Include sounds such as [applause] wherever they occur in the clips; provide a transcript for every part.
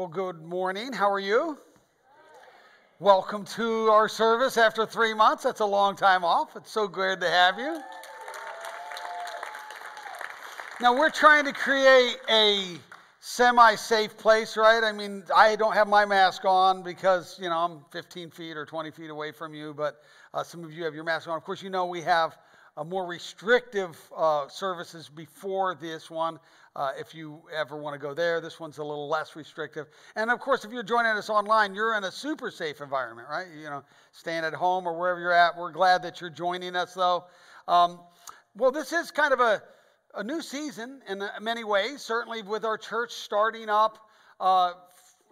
Well, good morning. How are you? Welcome to our service after three months. That's a long time off. It's so good to have you. Now, we're trying to create a semi safe place, right? I mean, I don't have my mask on because, you know, I'm 15 feet or 20 feet away from you, but uh, some of you have your mask on. Of course, you know we have uh, more restrictive uh, services before this one. Uh, if you ever want to go there, this one's a little less restrictive. And of course, if you're joining us online, you're in a super safe environment, right? You know, staying at home or wherever you're at. We're glad that you're joining us, though. Um, well, this is kind of a, a new season in many ways. Certainly, with our church starting up uh,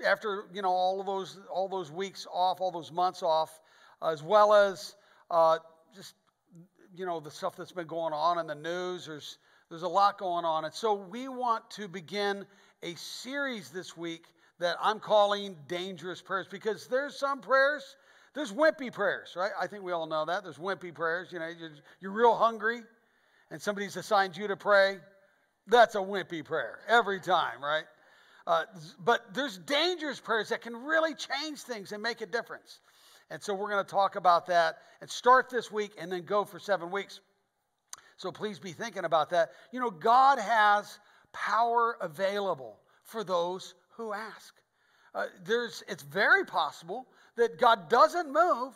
after you know all of those all those weeks off, all those months off, as well as uh, just you know the stuff that's been going on in the news. There's there's a lot going on. And so we want to begin a series this week that I'm calling Dangerous Prayers because there's some prayers, there's wimpy prayers, right? I think we all know that. There's wimpy prayers. You know, you're, you're real hungry and somebody's assigned you to pray. That's a wimpy prayer every time, right? Uh, but there's dangerous prayers that can really change things and make a difference. And so we're going to talk about that and start this week and then go for seven weeks. So please be thinking about that. You know, God has power available for those who ask. Uh, there's, it's very possible that God doesn't move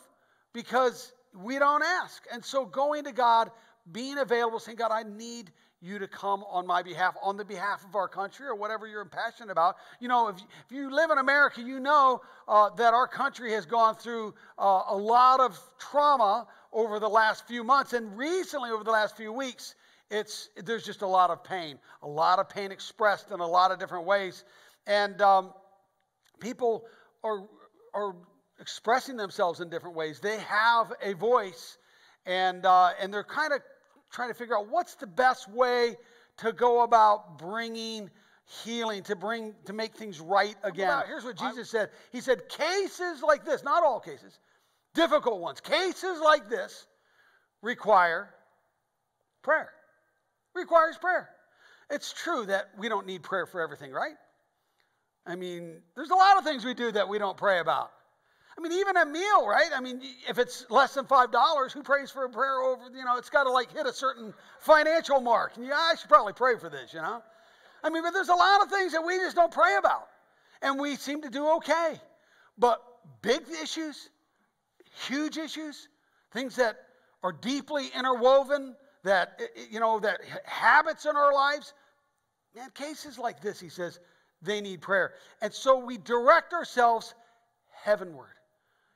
because we don't ask. And so going to God, being available, saying, God, I need you to come on my behalf, on the behalf of our country or whatever you're passionate about. You know, if, if you live in America, you know uh, that our country has gone through uh, a lot of trauma over the last few months and recently over the last few weeks. It's, there's just a lot of pain, a lot of pain expressed in a lot of different ways. And um, people are, are expressing themselves in different ways. They have a voice, and, uh, and they're kind of trying to figure out what's the best way to go about bringing healing to bring to make things right again. here's what jesus said. He said cases like this not all cases difficult ones cases like this require prayer requires prayer. It's true that we don't need prayer for everything right? I mean there's a lot of things we do that we don't pray about I mean, even a meal, right? I mean, if it's less than five dollars, who prays for a prayer over? You know, it's got to like hit a certain financial mark. And yeah, I should probably pray for this. You know, I mean, but there's a lot of things that we just don't pray about, and we seem to do okay. But big issues, huge issues, things that are deeply interwoven, that eh, eh, you know, that habits in our lives. Man, cases like this, he says, they need prayer, and so we direct ourselves heavenward.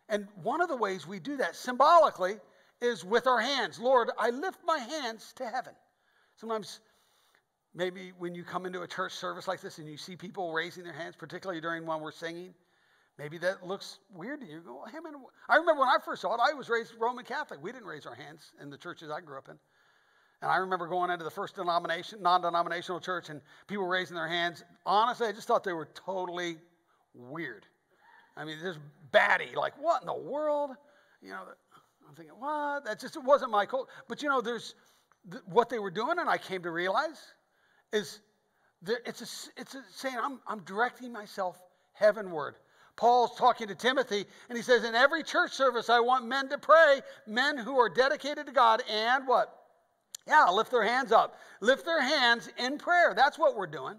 And one of the ways we do that symbolically is with our hands. Lord, I lift my hands to heaven. Sometimes, maybe when you come into a church service like this and you see people raising their hands, particularly during when we're singing, maybe that looks weird to you. go, hey man, I remember when I first saw it, I was raised Roman Catholic. We didn't raise our hands in the churches I grew up in. And I remember going into the first denomination, non-denominational church, and people raising their hands. Honestly, I just thought they were totally weird. I mean, just batty. Like, what in the world? You know, I'm thinking, what? That just it wasn't my culture. But you know, there's th- what they were doing, and I came to realize is that it's a, it's a saying I'm, I'm directing myself heavenward. Paul's talking to Timothy, and he says, In every church service, I want men to pray, men who are dedicated to God, and what? Yeah, lift their hands up. Lift their hands in prayer. That's what we're doing.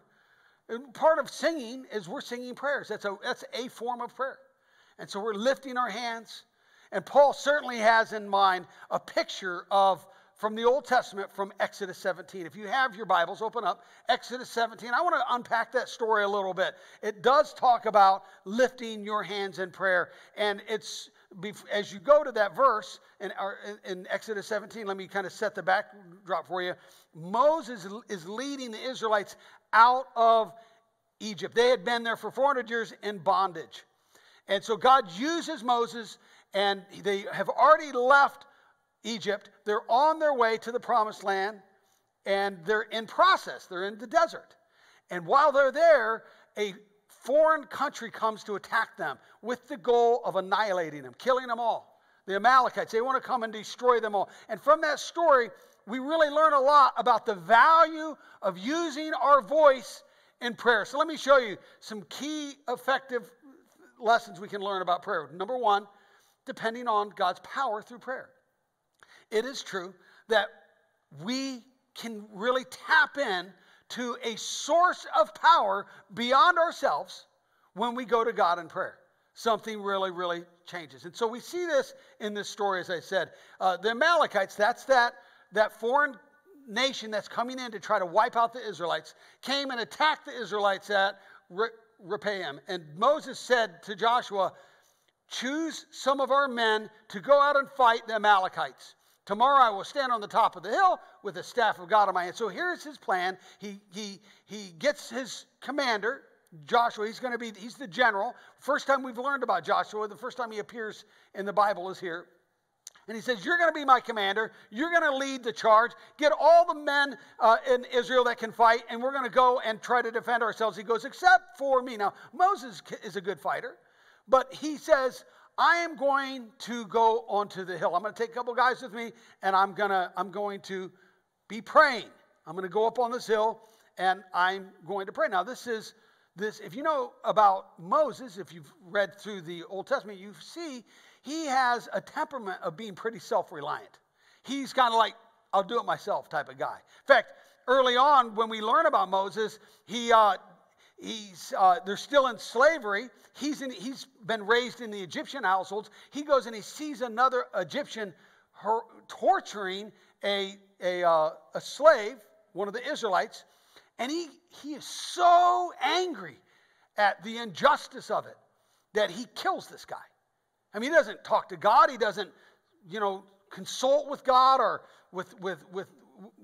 And part of singing is we're singing prayers. That's a, that's a form of prayer. And so we're lifting our hands. And Paul certainly has in mind a picture of from the Old Testament from Exodus 17. If you have your Bibles, open up Exodus 17. I want to unpack that story a little bit. It does talk about lifting your hands in prayer. And it's as you go to that verse in, in Exodus 17, let me kind of set the backdrop for you. Moses is leading the Israelites out of Egypt. They had been there for 400 years in bondage. And so God uses Moses, and they have already left Egypt. They're on their way to the promised land, and they're in process. They're in the desert. And while they're there, a foreign country comes to attack them with the goal of annihilating them, killing them all. The Amalekites, they want to come and destroy them all. And from that story, we really learn a lot about the value of using our voice in prayer. So let me show you some key effective lessons we can learn about prayer. Number one, depending on God's power through prayer. It is true that we can really tap in to a source of power beyond ourselves when we go to God in prayer. Something really, really changes. And so we see this in this story, as I said. Uh, the Amalekites, that's that, that foreign nation that's coming in to try to wipe out the Israelites, came and attacked the Israelites at Rephidim. And Moses said to Joshua, Choose some of our men to go out and fight the Amalekites. Tomorrow I will stand on the top of the hill with the staff of God in my hand. So here's his plan. He, he, he gets his commander, Joshua. He's going to be, he's the general. First time we've learned about Joshua, the first time he appears in the Bible is here. And he says, You're going to be my commander. You're going to lead the charge. Get all the men uh, in Israel that can fight, and we're going to go and try to defend ourselves. He goes, Except for me. Now, Moses is a good fighter, but he says, I am going to go onto the hill. I'm going to take a couple guys with me, and I'm going to I'm going to be praying. I'm going to go up on this hill, and I'm going to pray. Now, this is this. If you know about Moses, if you've read through the Old Testament, you see he has a temperament of being pretty self-reliant. He's kind of like I'll do it myself type of guy. In fact, early on when we learn about Moses, he uh, he's uh, they're still in slavery he's, in, he's been raised in the Egyptian households. He goes and he sees another Egyptian her, torturing a, a, uh, a slave, one of the Israelites, and he, he is so angry at the injustice of it that he kills this guy. I mean, he doesn't talk to God. He doesn't, you know, consult with God or with, with, with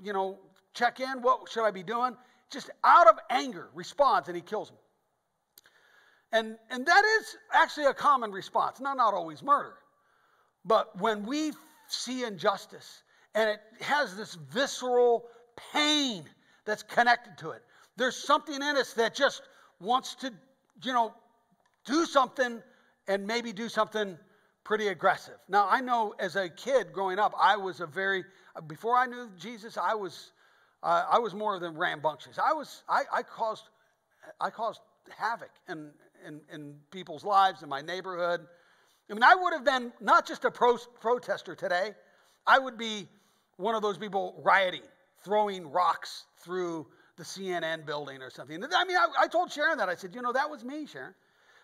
you know, check in. What should I be doing? Just out of anger responds and he kills him. And, and that is actually a common response, not, not always murder. But when we see injustice and it has this visceral pain that's connected to it, there's something in us that just wants to, you know, do something and maybe do something pretty aggressive. Now, I know as a kid growing up, I was a very, before I knew Jesus, I was, uh, I was more than rambunctious. I was, I, I caused, I caused havoc and, in, in people's lives, in my neighborhood. I mean, I would have been not just a pro- protester today, I would be one of those people rioting, throwing rocks through the CNN building or something. I mean, I, I told Sharon that. I said, you know, that was me, Sharon.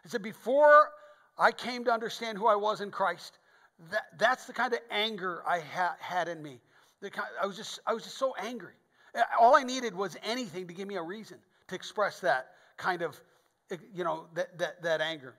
I said, before I came to understand who I was in Christ, that, that's the kind of anger I ha- had in me. Kind, I, was just, I was just so angry. All I needed was anything to give me a reason to express that kind of eh, you know, that, that, that anger.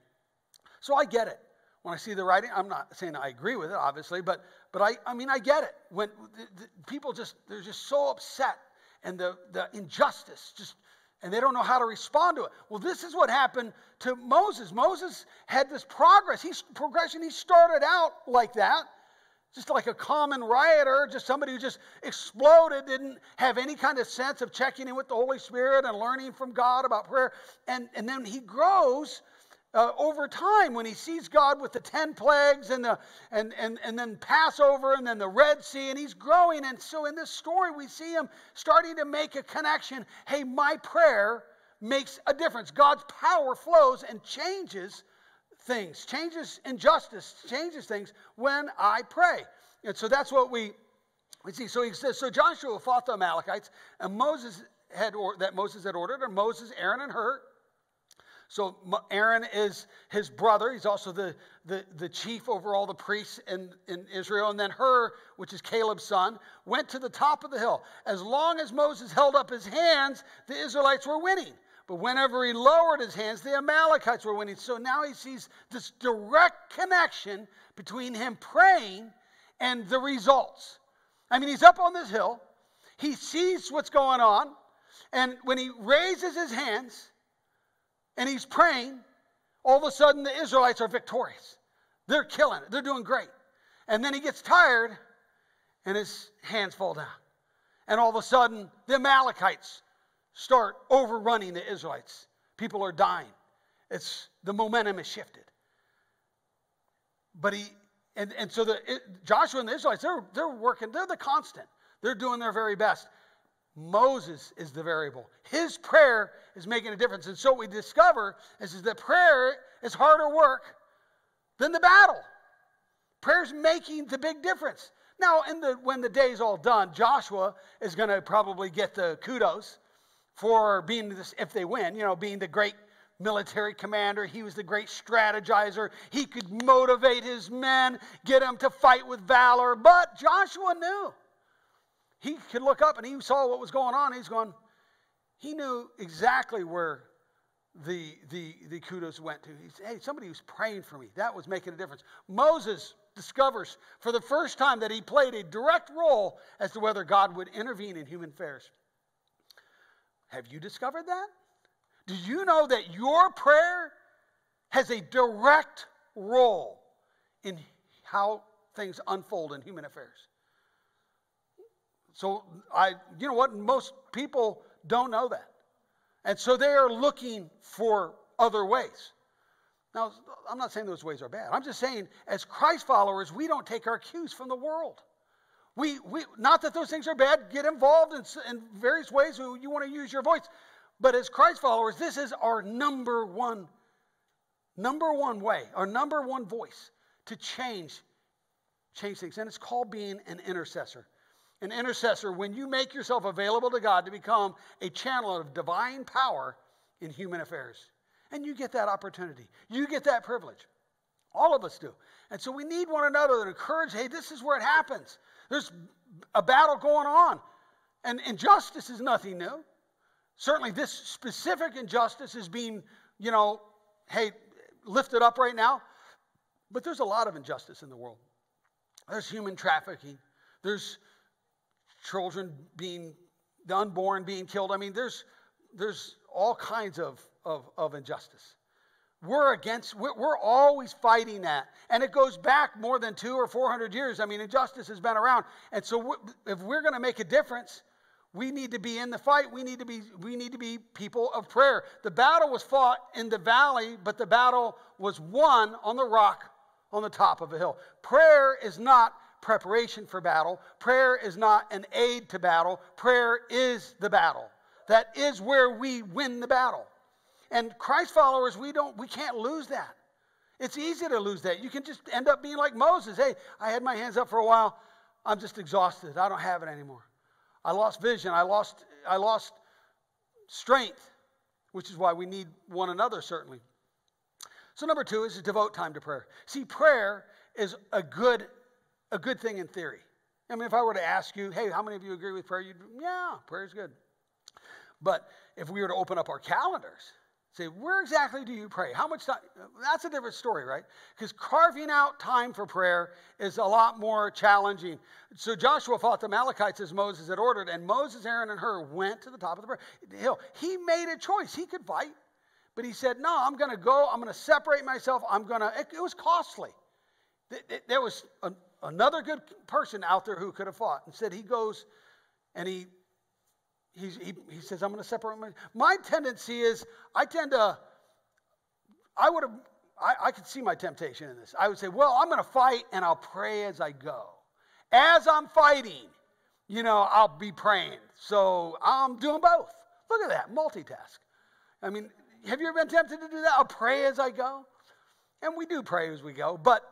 So I get it. When I see the writing, I'm not saying I agree with it, obviously, but, but I, I mean, I get it. When the, the people just, they're just so upset and the, the injustice just, and they don't know how to respond to it. Well, this is what happened to Moses. Moses had this progress, he's progression. He started out like that just like a common rioter, just somebody who just exploded, didn't have any kind of sense of checking in with the Holy Spirit and learning from God about prayer. And, and then he grows uh, over time when he sees God with the 10 plagues and, the, and, and, and then Passover and then the Red Sea, and he's growing. And so in this story, we see him starting to make a connection. Hey, my prayer makes a difference. God's power flows and changes things, changes injustice, changes things when I pray. And so that's what we, we see. So he says, so Joshua fought the Amalekites, and Moses had or, that Moses had ordered, and Moses, Aaron, and Hur. So Aaron is his brother. He's also the, the, the chief over all the priests in, in Israel. And then Hur, which is Caleb's son, went to the top of the hill. As long as Moses held up his hands, the Israelites were winning. But whenever he lowered his hands, the Amalekites were winning. So now he sees this direct connection between him praying and the results. I mean, he's up on this hill, he sees what's going on, and when he raises his hands and he's praying, all of a sudden the Israelites are victorious. They're killing it, they're doing great. And then he gets tired and his hands fall down. And all of a sudden, the Amalekites start overrunning the Israelites. People are dying. It's the momentum is shifted. But he and, and so the it, Joshua and the Israelites, they're they're working, they're the constant. They're doing their very best. Moses is the variable. His prayer is making a difference. And so what we discover is, is that prayer is harder work than the battle. Prayer's making the big difference. Now, in the, when the day's all done, Joshua is going to probably get the kudos for being this, if they win, you know, being the great military commander. He was the great strategizer. He could motivate his men, get them to fight with valor. But Joshua knew. He could look up and he saw what was going on. He's going, he knew exactly where the, the, the kudos went to. He said, hey, somebody was praying for me. That was making a difference. Moses discovers for the first time that he played a direct role as to whether God would intervene in human affairs. Have you discovered that? Do you know that your prayer has a direct role in how things unfold in human affairs? So I you know what most people don't know that. And so they are looking for other ways. Now, I'm not saying those ways are bad. I'm just saying, as Christ followers, we don't take our cues from the world. We, we, not that those things are bad, get involved in, in various ways you want to use your voice. But as Christ followers, this is our number one, number one way, our number one voice to change, change things. And it's called being an intercessor. An intercessor, when you make yourself available to God to become a channel of divine power in human affairs. And you get that opportunity. You get that privilege. All of us do. And so we need one another to encourage hey, this is where it happens. There's a battle going on. And injustice is nothing new. Certainly, this specific injustice is being, you know, hey, lifted up right now. But there's a lot of injustice in the world. There's human trafficking. There's children being, the unborn being killed. I mean, there's, there's all kinds of of, of injustice. We're against, we're, we're always fighting that. And it goes back more than two or 400 years. I mean, injustice has been around. And so if we're going to make a difference, we need to be in the fight. We need to be, we need to be people of prayer. The battle was fought in the valley, but the battle was won on the rock on the top of a hill. Prayer is not preparation for battle. Prayer is not an aid to battle. Prayer is the battle. That is where we win the battle. And Christ followers, we don't we can't lose that. It's easy to lose that. You can just end up being like Moses. Hey, I had my hands up for a while. I'm just exhausted. I don't have it anymore. I lost vision. I lost I lost strength, which is why we need one another certainly. So number 2 is to devote time to prayer. See, prayer is a good a good thing in theory. I mean, if I were to ask you, hey, how many of you agree with prayer? You'd, yeah, prayer is good. But if we were to open up our calendars Say, where exactly do you pray? How much time? That's a different story, right? Because carving out time for prayer is a lot more challenging. So Joshua fought the Amalekites as Moses had ordered, and Moses, Aaron, and Hur went to the top of the hill. He made a choice. He could fight, but he said, No, I'm going to go. I'm going to separate myself. I'm going to. It, it was costly. There was a, another good person out there who could have fought. Instead, he goes and he he, he, he says, I'm going to separate my. My tendency is, I tend to, I would have, I, I could see my temptation in this. I would say, well, I'm going to fight and I'll pray as I go. As I'm fighting, you know, I'll be praying. So I'm doing both. Look at that, multitask. I mean, have you ever been tempted to do that? I'll pray as I go. And we do pray as we go. But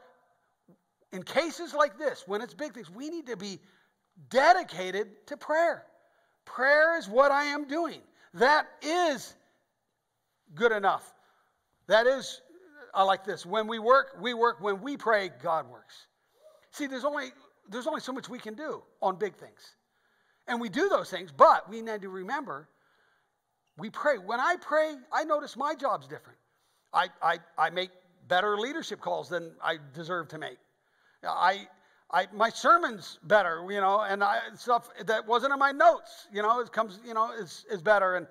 in cases like this, when it's big things, we need to be dedicated to prayer. Prayer is what I am doing. That is good enough. That is, I like this. When we work, we work. When we pray, God works. See, there's only, there's only so much we can do on big things. And we do those things, but we need to remember we pray. When I pray, I notice my job's different. I, I, I make better leadership calls than I deserve to make. I, I, my sermon's better, you know, and I, stuff that wasn't in my notes, you know, it comes, you know, is, is better. And,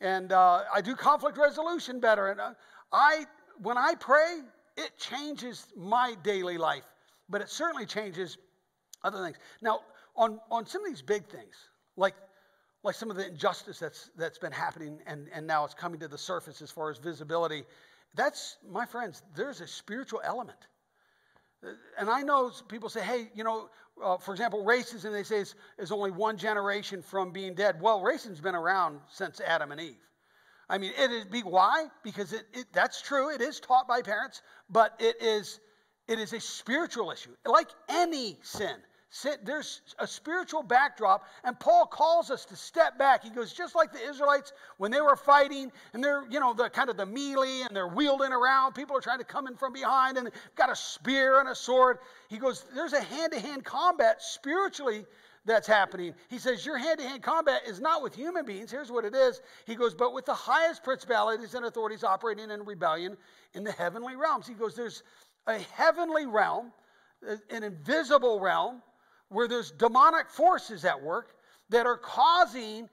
and uh, I do conflict resolution better. And uh, I, when I pray, it changes my daily life, but it certainly changes other things. Now, on, on some of these big things, like, like some of the injustice that's, that's been happening and, and now it's coming to the surface as far as visibility, that's, my friends, there's a spiritual element And I know people say, hey, you know, uh, for example, racism, they say is, is only one generation from being dead. Well, racism's been around since Adam and Eve. I mean, it is be why? Because it, it, that's true. It is taught by parents, but it is it is a spiritual issue, like any sin. There's a spiritual backdrop, and Paul calls us to step back. He goes, just like the Israelites when they were fighting, and they're you know the kind of the melee, and they're wielding around. People are trying to come in from behind, and got a spear and a sword. He goes, there's a hand-to-hand combat spiritually that's happening. He says, Your hand to hand combat is not with human beings. Here's what it is. He goes, But with the highest principalities and authorities operating in rebellion in the heavenly realms. He goes, There's a heavenly realm, an invisible realm, where there's demonic forces at work that are causing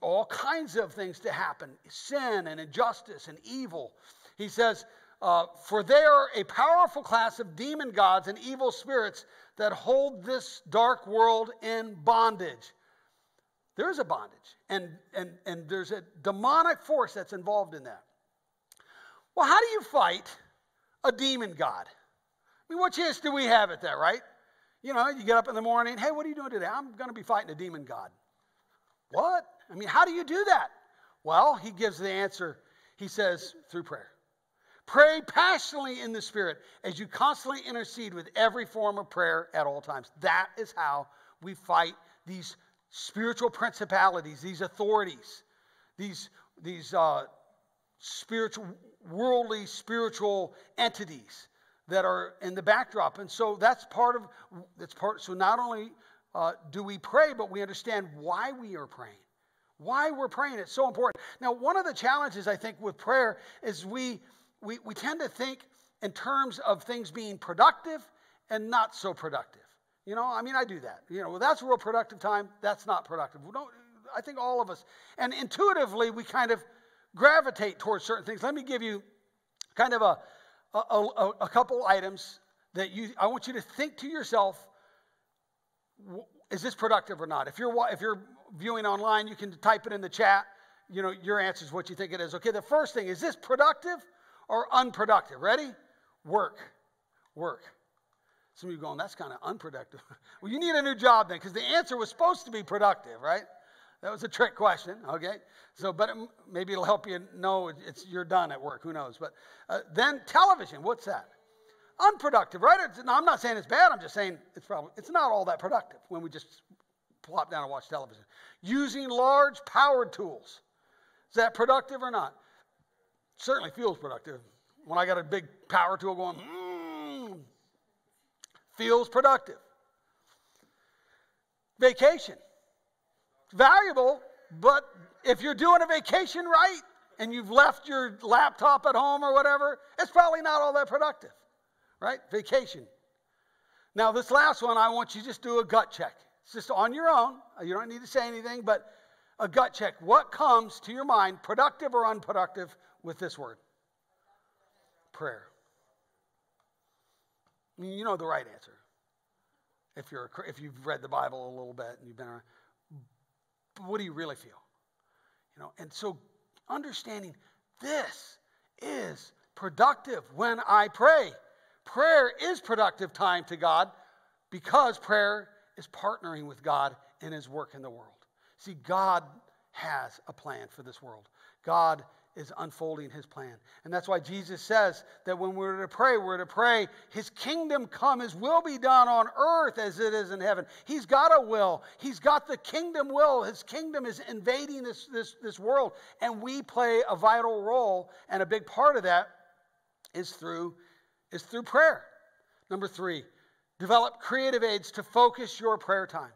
all kinds of things to happen sin and injustice and evil. He says, uh, For they are a powerful class of demon gods and evil spirits that hold this dark world in bondage. There is a bondage, and, and, and there's a demonic force that's involved in that. Well, how do you fight a demon god? I mean, what chance do we have at that, right? You know, you get up in the morning, hey, what are you doing today? I'm going to be fighting a demon god. What? I mean, how do you do that? Well, he gives the answer. He says, through prayer. Pray passionately in the Spirit as you constantly intercede with every form of prayer at all times. That is how we fight these spiritual principalities, these authorities, these, these uh, spiritual, worldly spiritual entities that are in the backdrop. And so that's part of that's part. So not only uh, do we pray, but we understand why we are praying. Why we're praying. It's so important. Now, one of the challenges I think with prayer is we we, we tend to think in terms of things being productive and not so productive. You know, I mean, I do that. You know, well, that's real productive time. That's not productive. We don't, I think all of us, and intuitively, we kind of gravitate towards certain things. Let me give you kind of a, a, a, a couple items that you, I want you to think to yourself, is this productive or not? If you're, if you're viewing online, you can type it in the chat. You know, your answer is what you think it is. Okay, the first thing, is this productive or unproductive. Ready? Work. Work. Some of you going, that's kind of unproductive. [laughs] well, you need a new job then, because the answer was supposed to be productive, right? That was a trick question, okay? So, but it, maybe it'll help you know it's you're done at work. Who knows? But uh, then television, what's that? Unproductive, right? It's, I'm not saying it's bad. I'm just saying it's probably it's not all that productive when we just plop down and watch television. Using large power tools, is that productive or not? certainly feels productive. When I got a big power tool going, mm, feels productive. Vacation. Valuable, but if you're doing a vacation right and you've left your laptop at home or whatever, it's probably not all that productive, right? Vacation. Now, this last one, I want you to just do a gut check. It's just on your own. You don't need to say anything, but a gut check. What comes to your mind, productive or unproductive, with this word prayer. You know the right answer. If, you're if you've read the Bible a little bit and you've been around, what do you really feel? You know, and so understanding this is productive when I pray. Prayer is productive time to God because prayer is partnering with God in his work in the world. See, God has a plan for this world. God is unfolding his plan. And that's why Jesus says that when we're to pray, we're to pray, his kingdom come, his will be done on earth as it is in heaven. He's got a will, he's got the kingdom will. His kingdom is invading this, this, this world, and we play a vital role, and a big part of that is through, is through prayer. Number three, develop creative aids to focus your prayer time.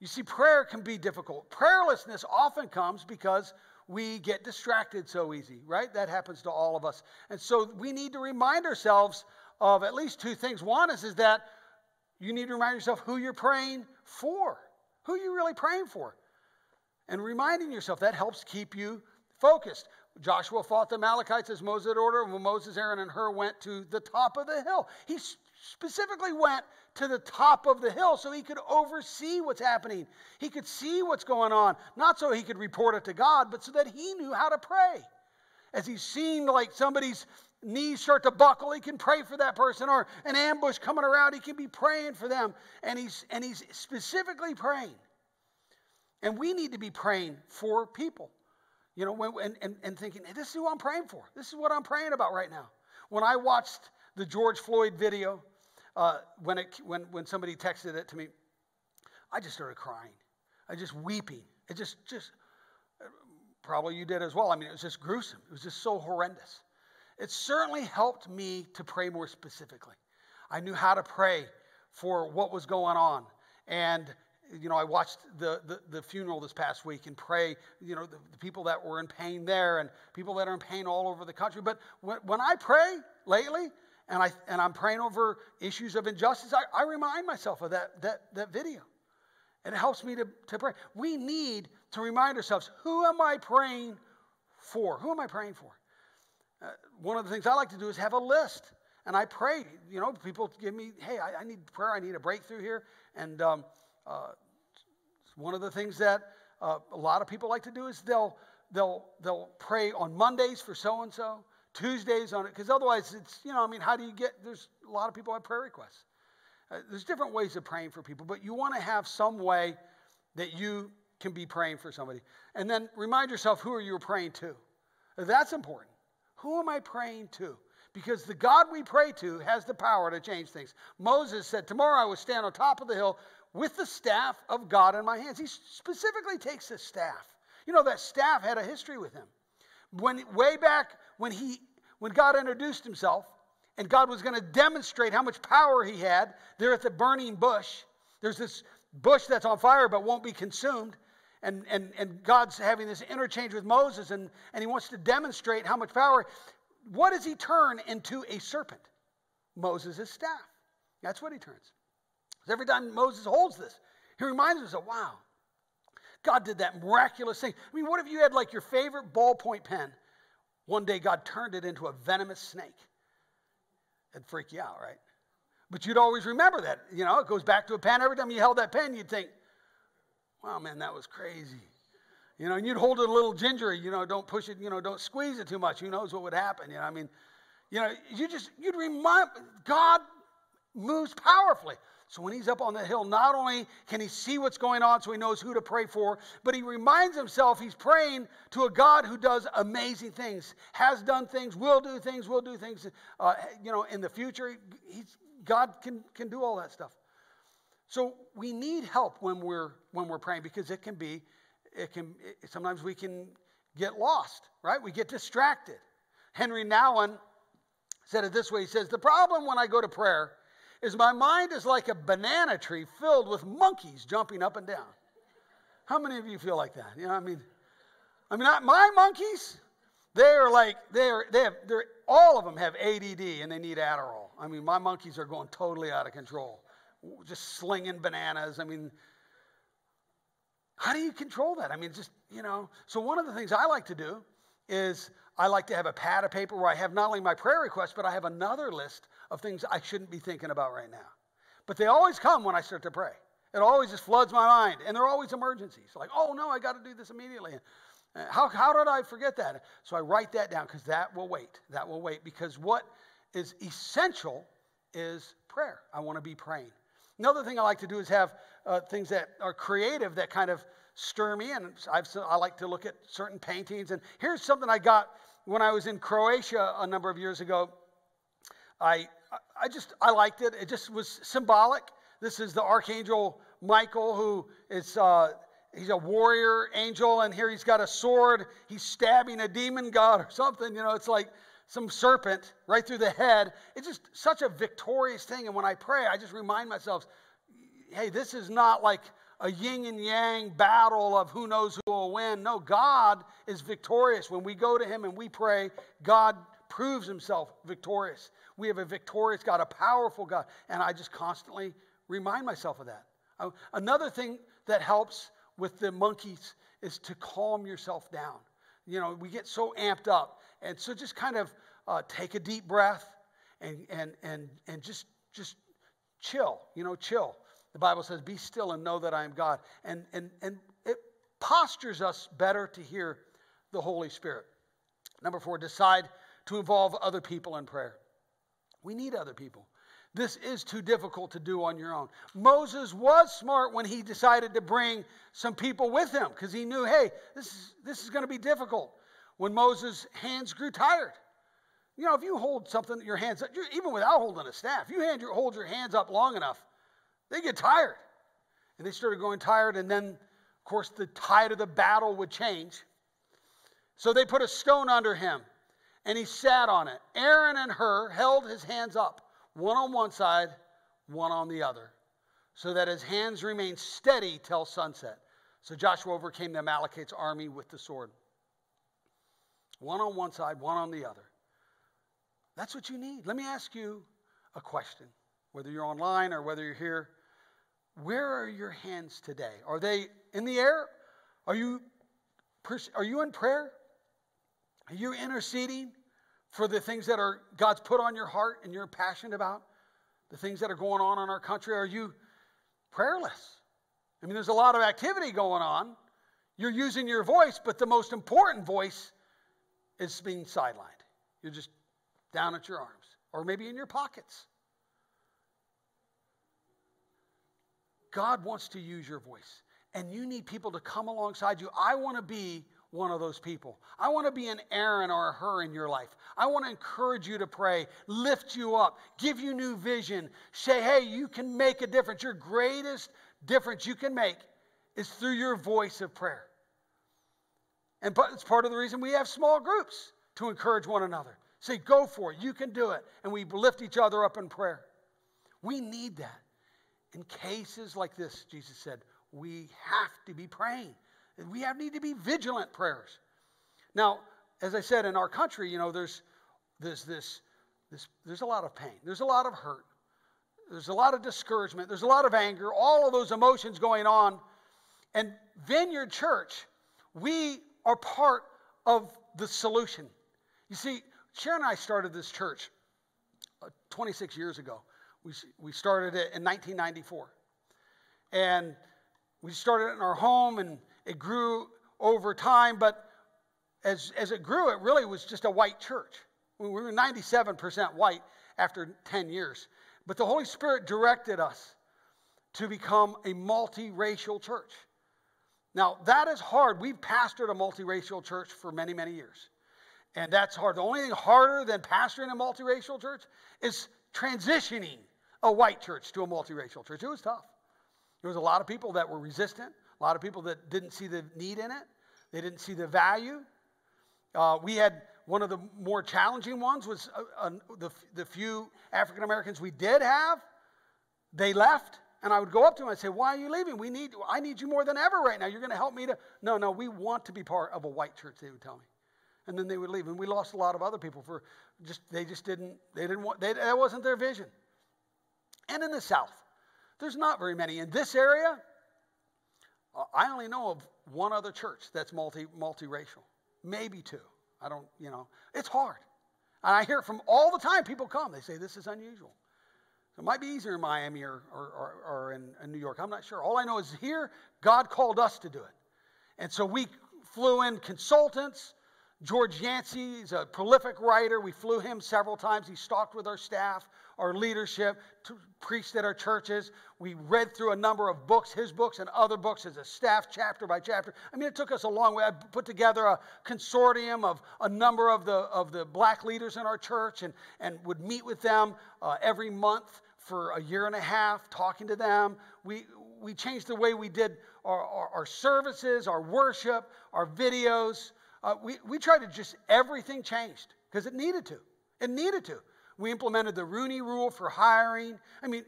You see, prayer can be difficult. Prayerlessness often comes because we get distracted so easy, right? That happens to all of us. And so we need to remind ourselves of at least two things. One is, is that you need to remind yourself who you're praying for, who you're really praying for. And reminding yourself that helps keep you focused. Joshua fought the Amalekites as Moses had ordered. When Moses, Aaron, and Hur went to the top of the hill, he specifically went to the top of the hill so he could oversee what's happening. He could see what's going on, not so he could report it to God, but so that he knew how to pray. As he seemed like somebody's knees start to buckle, he can pray for that person. Or an ambush coming around, he can be praying for them. And he's, and he's specifically praying. And we need to be praying for people. You know, and, and, and thinking, hey, this is who I'm praying for. This is what I'm praying about right now. When I watched the George Floyd video, uh, when, it, when, when somebody texted it to me, I just started crying. I just weeping. It just, just, probably you did as well. I mean, it was just gruesome. It was just so horrendous. It certainly helped me to pray more specifically. I knew how to pray for what was going on. And, you know, I watched the, the, the funeral this past week and pray, you know, the, the, people that were in pain there and people that are in pain all over the country. But when, when I pray lately, and, I, and I'm praying over issues of injustice, I, I remind myself of that, that, that video. And it helps me to, to pray. We need to remind ourselves who am I praying for? Who am I praying for? Uh, one of the things I like to do is have a list. And I pray, you know, people give me, hey, I, I need prayer, I need a breakthrough here. And um, uh, one of the things that uh, a lot of people like to do is they'll, they'll, they'll pray on Mondays for so and so, Tuesdays on it, because otherwise it's, you know, I mean, how do you get, there's a lot of people have prayer requests. Uh, there's different ways of praying for people, but you want to have some way that you can be praying for somebody. And then remind yourself who are you praying to? That's important. Who am I praying to? Because the God we pray to has the power to change things. Moses said, Tomorrow I will stand on top of the hill with the staff of God in my hands. He specifically takes the staff. You know, that staff had a history with him. When way back when he when God introduced himself and God was going to demonstrate how much power he had there at the burning bush. There's this bush that's on fire but won't be consumed. And, and, and God's having this interchange with Moses, and, and he wants to demonstrate how much power. What does he turn into a serpent? Moses' staff. That's what he turns. Every time Moses holds this, he reminds us of, wow, God did that miraculous thing. I mean, what if you had like your favorite ballpoint pen? One day God turned it into a venomous snake. It'd freak you out, right? But you'd always remember that. You know, it goes back to a pen. Every time you held that pen, you'd think, wow, man, that was crazy. You know, and you'd hold it a little gingery, you know, don't push it, you know, don't squeeze it too much. Who knows what would happen? You know, I mean, you know, you just, you'd remind, God moves powerfully. So when he's up on the hill, not only can he see what's going on so he knows who to pray for, but he reminds himself he's praying to a God who does amazing things, has done things, will do things, will do things, uh, you know, in the future. He's, God can, can do all that stuff. So we need help when we're, when we're praying because it can be, it can, it, sometimes we can get lost, right? We get distracted. Henri Nouwen said it this way. He says, the problem when I go to prayer is my mind is like a banana tree filled with monkeys jumping up and down. How many of you feel like that? You know, I mean, I mean, my monkeys, they are like they are they have they're all of them have ADD and they need Adderall. I mean, my monkeys are going totally out of control, just slinging bananas. I mean, how do you control that? I mean, just you know. So one of the things I like to do is I like to have a pad of paper where I have not only my prayer requests, but I have another list of things I shouldn't be thinking about right now. But they always come when I start to pray. It always just floods my mind. And they're always emergencies. Like, oh no, I got to do this immediately. Uh, how, how did I forget that? So I write that down because that will wait. That will wait because what is essential is prayer. I want to be praying. Another thing I like to do is have uh, things that are creative that kind of stir me in. I've, I like to look at certain paintings. And here's something I got when I was in Croatia a number of years ago. I, I just, I liked it. It just was symbolic. This is the Archangel Michael, who is, uh, he's a warrior angel, and here he's got a sword. He's stabbing a demon god or something. You know, it's like some serpent right through the head. It's just such a victorious thing. And when I pray, I just remind myself, hey, this is not like a yin and yang battle of who knows who will win. No, God is victorious. When we go to Him and we pray, God proves Himself victorious. We have a victorious God, a powerful God. And I just constantly remind myself of that. Another thing that helps with the monkeys is to calm yourself down. You know, we get so amped up. And so just kind of uh, take a deep breath and, and, and, and just, just chill, you know, chill. The Bible says, Be still and know that I am God. And, and, and it postures us better to hear the Holy Spirit. Number four, decide to involve other people in prayer. We need other people. This is too difficult to do on your own. Moses was smart when he decided to bring some people with him because he knew, hey, this is, this is going to be difficult. When Moses' hands grew tired. You know, if you hold something, your hands, even without holding a staff, you hand your, hold your hands up long enough, they get tired. And they started going tired, and then, of course, the tide of the battle would change. So they put a stone under him, and he sat on it. Aaron and Hur held his hands up, one on one side, one on the other, so that his hands remained steady till sunset. So Joshua overcame the Amalekites' army with the sword. One on one side, one on the other. That's what you need. Let me ask you a question, whether you're online or whether you're here. Where are your hands today? Are they in the air? Are you, are you in prayer? Are you interceding for the things that are God's put on your heart and you're passionate about? The things that are going on in our country? Are you prayerless? I mean, there's a lot of activity going on. You're using your voice, but the most important voice is being sidelined. You're just down at your arms or maybe in your pockets. God wants to use your voice, and you need people to come alongside you. I want to be one of those people. I want to be an Aaron or a Hur in your life. I want to encourage you to pray, lift you up, give you new vision, say, hey, you can make a difference. Your greatest difference you can make is through your voice of prayer. And but it's part of the reason we have small groups to encourage one another. Say, go for it. You can do it. And we lift each other up in prayer. We need that. In cases like this, Jesus said, we have to be praying. We have, need to be vigilant prayers. Now, as I said, in our country, you know, there's, there's this, this, there's a lot of pain. There's a lot of hurt. There's a lot of discouragement. There's a lot of anger. All of those emotions going on. And Vineyard Church, we are part of the solution. You see, Sharon and I started this church uh, 26 years ago. We, we started it in 1994. And we started it in our home, and it grew over time. But as, as it grew, it really was just a white church. We were 97% white after 10 years. But the Holy Spirit directed us to become a multiracial church. Now, that is hard. We've pastored a multiracial church for many, many years. And that's hard. The only thing harder than pastoring a multiracial church is transitioning a white church to a multiracial church. It was tough. There was a lot of people that were resistant, a lot of people that didn't see the need in it, they didn't see the value. Uh, we had one of the more challenging ones was uh, the, the few African Americans we did have, they left. And I would go up to them and say, Why are you leaving? We need, I need you more than ever right now. You're going to help me to. No, no, we want to be part of a white church, they would tell me and then they would leave. And we lost a lot of other people for just they just didn't they didn't want they, that wasn't their vision. And in the South, there's not very many in this area. Uh, I only know of one other church that's multi multiracial, maybe two. I don't, you know, it's hard. And I hear it from all the time. People come, they say this is unusual. It might be easier in Miami or, or, or, or in, in New York. I'm not sure. All I know is here, God called us to do it. And so we flew in consultants George Yancey is a prolific writer. We flew him several times. He stalked with our staff, our leadership, preached at our churches. We read through a number of books, his books and other books as a staff, chapter by chapter. I mean, it took us a long way. I put together a consortium of a number of the, of the black leaders in our church and, and would meet with them uh, every month for a year and a half, talking to them. We, we changed the way we did our, our, our services, our worship, our videos. Uh, we, we tried to just, everything changed because it needed to. It needed to. We implemented the Rooney rule for hiring. I mean,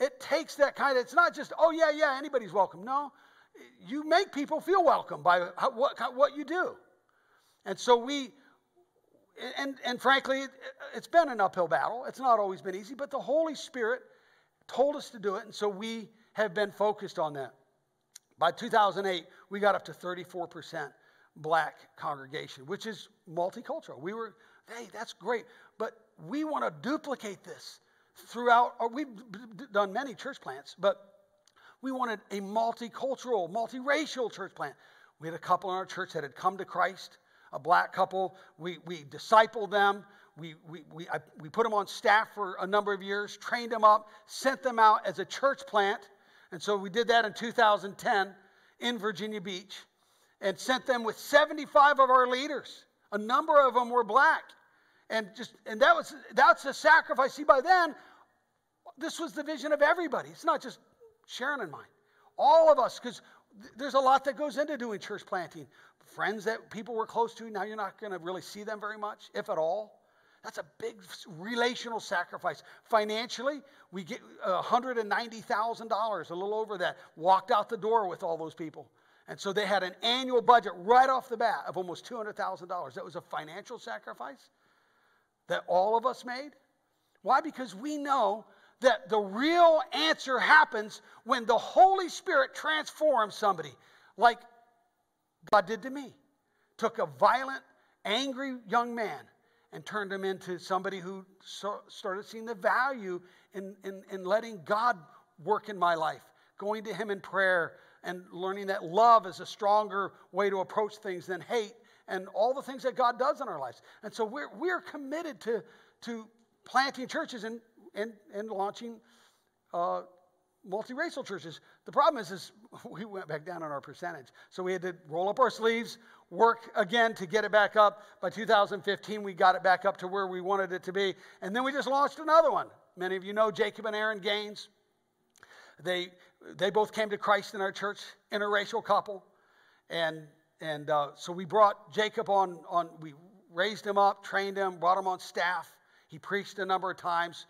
it takes that kind of, it's not just, oh, yeah, yeah, anybody's welcome. No, you make people feel welcome by what, what you do. And so we, and, and frankly, it, it's been an uphill battle. It's not always been easy, but the Holy Spirit told us to do it, and so we have been focused on that. By 2008, we got up to 34% black congregation, which is multicultural. We were, hey, that's great, but we want to duplicate this throughout. we've done many church plants, but we wanted a multicultural, multiracial church plant. We had a couple in our church that had come to Christ a black couple. We, we discipled them. We, we, we, I, we put them on staff for a number of years, trained them up, sent them out as a church plant. And so we did that in 2010 in Virginia Beach and sent them with 75 of our leaders. A number of them were black. And just and that was that's a sacrifice. See, by then, this was the vision of everybody. It's not just Sharon and mine. All of us, because there's a lot that goes into doing church planting. Friends that people were close to, now you're not going to really see them very much, if at all. That's a big relational sacrifice. Financially, we get $190,000, a little over that, walked out the door with all those people. And so they had an annual budget right off the bat of almost $200,000. That was a financial sacrifice that all of us made. Why? Because we know that the real answer happens when the Holy Spirit transforms somebody, like God did to me. Took a violent, angry young man and turned him into somebody who so started seeing the value in, in, in letting God work in my life, going to Him in prayer, and learning that love is a stronger way to approach things than hate, and all the things that God does in our lives. And so we're, we're committed to, to planting churches and, and, and launching uh, multiracial churches. The problem is, is [laughs] we went back down on our percentage. So we had to roll up our sleeves, work again to get it back up. By 2015, we got it back up to where we wanted it to be. And then we just launched another one. Many of you know Jacob and Aaron Gaines. They, they both came to Christ in our church, interracial couple. And, and uh, so we brought Jacob on, on, we raised him up, trained him, brought him on staff. He preached a number of times.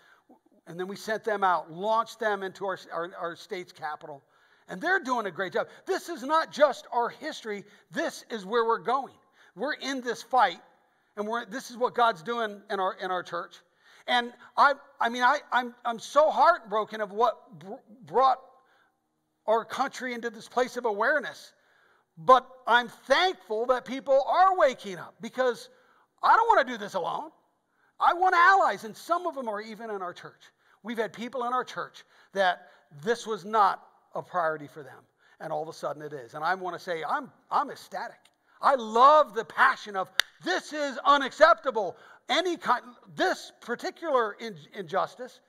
And then we sent them out, launched them into our, our, our state's capital. And they're doing a great job. This is not just our history, this is where we're going. We're in this fight, and we're, this is what God's doing in our, in our church. And I, I mean, I, I'm, I'm so heartbroken of what br- brought our country into this place of awareness. But I'm thankful that people are waking up because I don't want to do this alone. I want allies, and some of them are even in our church. We've had people in our church that this was not a priority for them, and all of a sudden it is. And I want to say, I'm, I'm ecstatic. I love the passion of this is unacceptable. Any kind, this particular in, injustice,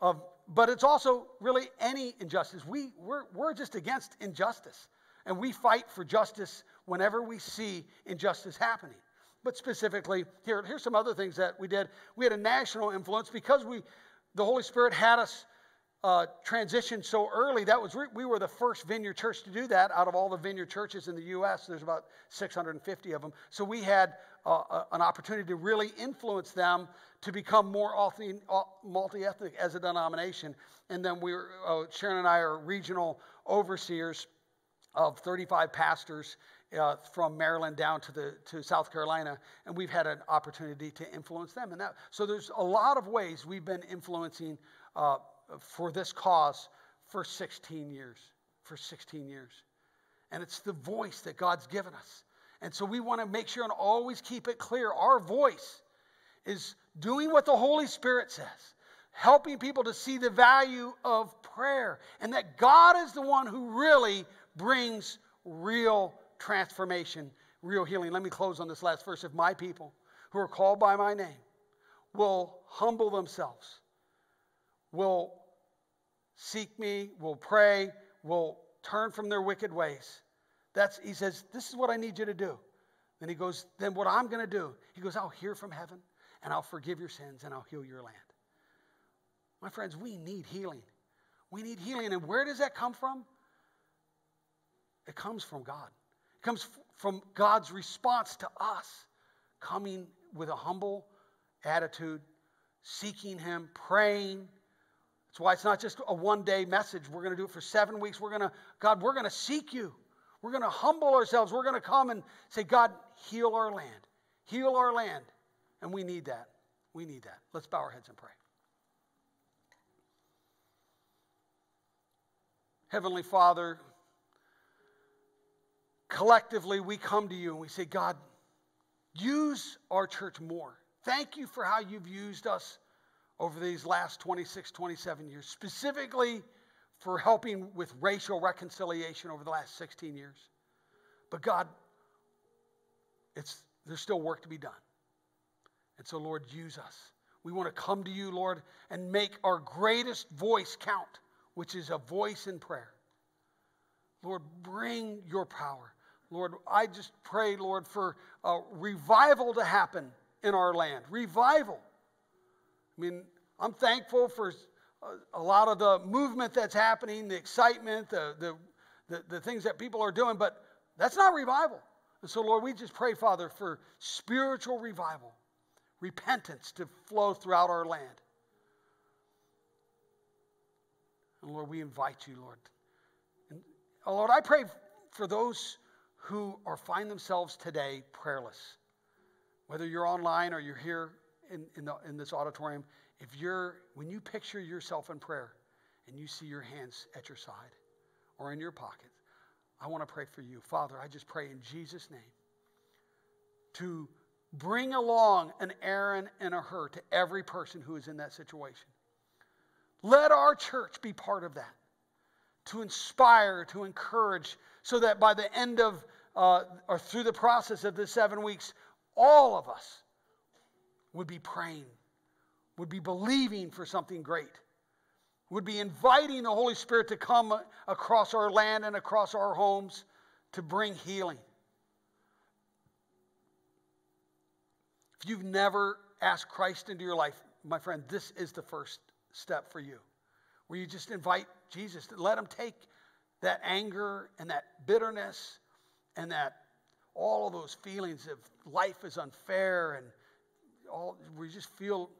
of, but it's also really any injustice. We, we're, we're just against injustice, and we fight for justice whenever we see injustice happening. But specifically, here, here's some other things that we did. We had a national influence because we, the Holy Spirit had us uh, transition so early. That was we were the first vineyard church to do that out of all the vineyard churches in the U.S. There's about 650 of them. So we had uh, uh, an opportunity to really influence them to become more uh, multi-ethnic as a denomination. And then we were, uh, Sharon and I are regional overseers of 35 pastors uh, from Maryland down to the to South Carolina, and we've had an opportunity to influence them. And that so there's a lot of ways we've been influencing uh, for this cause for 16 years. For 16 years, and it's the voice that God's given us. And so we want to make sure and always keep it clear. Our voice is doing what the Holy Spirit says, helping people to see the value of prayer, and that God is the one who really brings real transformation, real healing. Let me close on this last verse. If my people who are called by my name will humble themselves, will seek me, will pray, will turn from their wicked ways. That's he says, This is what I need you to do. Then he goes, Then what I'm going to do, he goes, I'll hear from heaven and I'll forgive your sins and I'll heal your land. My friends, we need healing. We need healing. And where does that come from? It comes from God. It comes from God's response to us, coming with a humble attitude, seeking Him, praying. That's why it's not just a one day message. We're going to do it for seven weeks. We're going to, God, we're going to seek you. We're going to humble ourselves. We're going to come and say, God, heal our land. Heal our land. And we need that. We need that. Let's bow our heads and pray. Heavenly Father, collectively we come to you and we say, God, use our church more. Thank you for how you've used us over these last 26, 27 years, specifically for helping with racial reconciliation over the last 16 years. But God, it's there's still work to be done. And so, Lord, use us. We want to come to you, Lord, and make our greatest voice count, which is a voice in prayer. Lord, bring your power. Lord, I just pray, Lord, for a revival to happen in our land. Revival. I mean, I'm thankful for a, lot of the movement that's happening, the excitement, the, the, the, the things that people are doing, but that's not revival. And so, Lord, we just pray, Father, for spiritual revival, repentance to flow throughout our land. And Lord, we invite you, Lord. And, oh Lord, I pray for those who are find themselves today prayerless. Whether you're online or you're here in, in, the, in this auditorium, if you're when you picture yourself in prayer and you see your hands at your side or in your pocket, I want to pray for you. Father, I just pray in Jesus' name to bring along an Aaron and a Hur to every person who is in that situation. Let our church be part of that, to inspire, to encourage, so that by the end of uh, or through the process of the seven weeks, all of us would be praying, would be believing for something great, would be inviting the Holy Spirit to come across our land and across our homes to bring healing. If you've never asked Christ into your life, my friend, this is the first step for you, where you just invite Jesus to let him take that anger and that bitterness and that all of those feelings of life is unfair and all we just feel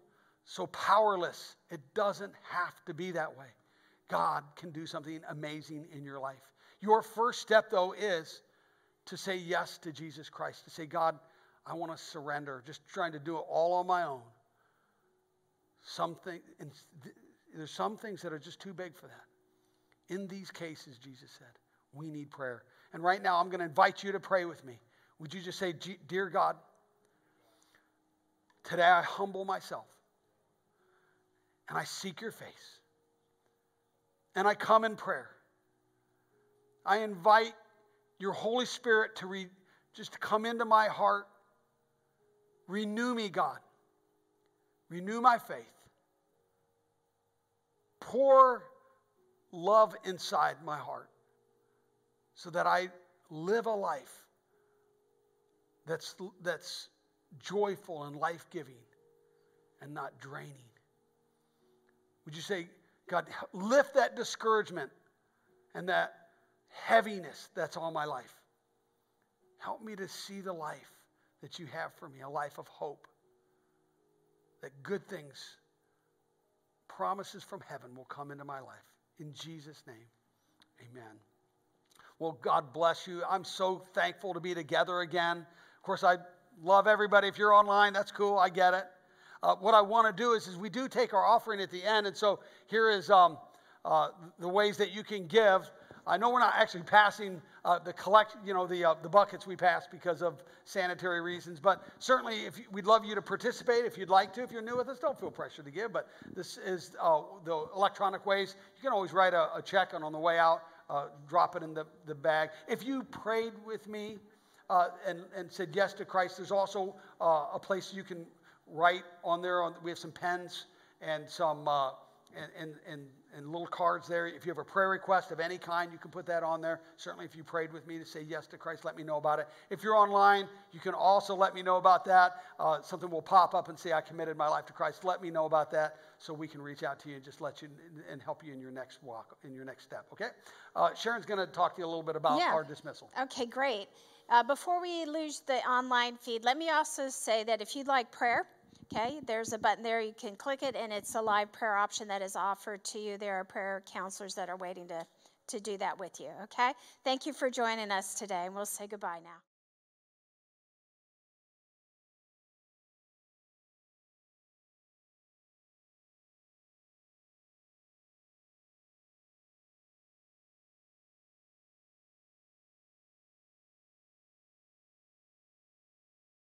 so powerless. It doesn't have to be that way. God can do something amazing in your life. Your first step, though, is to say yes to Jesus Christ, to say, God, I want to surrender, just trying to do it all on my own. Something, there's some things that are just too big for that. In these cases, Jesus said, we need prayer. And right now, I'm going to invite you to pray with me. Would you just say, Dear God, today I humble myself and I seek your face and I come in prayer. I invite your Holy Spirit to re- just come into my heart. Renew me, God. Renew my faith. Pour love inside my heart so that I live a life that's, that's joyful and life giving and not draining. Would you say, God, lift that discouragement and that heaviness that's on my life? Help me to see the life that you have for me, a life of hope. That good things, promises from heaven will come into my life. In Jesus' name, amen. Well, God bless you. I'm so thankful to be together again. Of course, I love everybody. If you're online, that's cool. I get it. Uh, what I want to do is, is we do take our offering at the end, and so here is um, uh, the ways that you can give. I know we're not actually passing uh, the collect, you know, the uh, the buckets we pass because of sanitary reasons, but certainly, if you, we'd love you to participate if you'd like to. If you're new with us, don't feel pressure to give. But this is uh, the electronic ways. You can always write a, a check, and on the way out, uh, drop it in the, the bag. If you prayed with me uh, and, and said yes to Christ, there's also uh, a place you can write on there. On, we have some pens and some uh, and, and, and, and, little cards there. If you have a prayer request of any kind, you can put that on there. Certainly, if you prayed with me to say yes to Christ, let me know about it. If you're online, you can also let me know about that. Uh, something will pop up and say, I committed my life to Christ. Let me know about that so we can reach out to you and just let you and help you in your next walk, in your next step, okay? Uh, Sharon's going to talk to you a little bit about yeah. our dismissal. Okay, great. Uh, before we lose the online feed, let me also say that if you'd like prayer, okay, there's a button there. You can click it, and it's a live prayer option that is offered to you. There are prayer counselors that are waiting to, to do that with you, okay? Thank you for joining us today, and we'll say goodbye now.